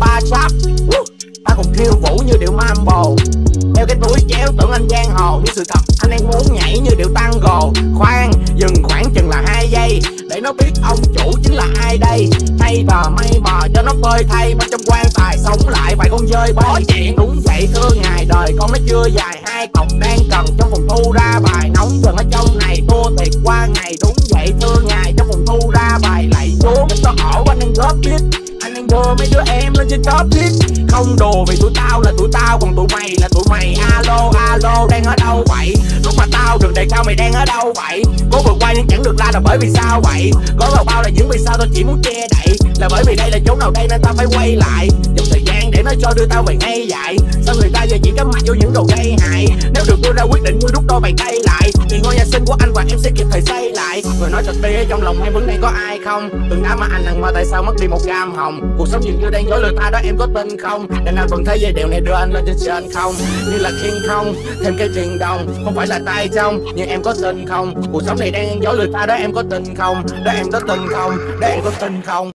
ba sắp ta cùng khiêu vũ như điệu mambo Đeo cái túi chéo tưởng anh giang hồ nhưng sự thật anh đang muốn nhảy như điệu tango Khoan, dừng khoảng chừng là hai giây, Để nó biết ông chủ chính là ai đây. Thay bờ mây bờ cho nó bơi thay, Bên trong quan tài sống lại vài con dơi bó chuyện Đúng vậy thưa ngài, đời con nó chưa dài, Hai cọc đang cần trong phòng thu ra bài. Nóng dần ở trong này thua tiệc qua ngày. Đúng vậy thưa ngài, trong phòng thu ra bài lại xuống cho có ổ anh đang góp biết anh mấy đứa em lên trên top list. Không đồ vì tụi tao là tụi tao, Còn tụi mày là tụi mày. Alo alo, đang ở đâu vậy? Lúc mà tao được đề cao mày đang ở đâu vậy? Cố vượt qua nhưng chẳng được la là bởi vì sao vậy? Có vào bao là những vì sao tao chỉ muốn che đậy. Là bởi vì đây là chỗ nào đây nên tao phải quay lại. Dùng thời gian để nó cho đưa tao về ngay vậy. Sao người ta giờ chỉ cắm mặt vô những đồ gây hại? Nếu được đưa ra quyết định ngươi rút đôi bàn tay lại, Thì ngôi nhà sinh của anh và em sẽ kịp thời xây lại. Người nói thật tía trong lòng em vẫn đang có ai không? Từng đã mà anh hằng mà tại sao mất đi một gam hồng? Cuộc sống dường như đang dối lừa ta đó em có tin không? Đàn nào còn thấy dây điều này đưa anh lên trên trên không? Như là thiên không, Thêm cái truyền đồng, Không phải là tay trong, Nhưng em có tin không? Cuộc sống này đang dối lừa ta đó em có tin không? Đó em có tin không? Đó em có tin không?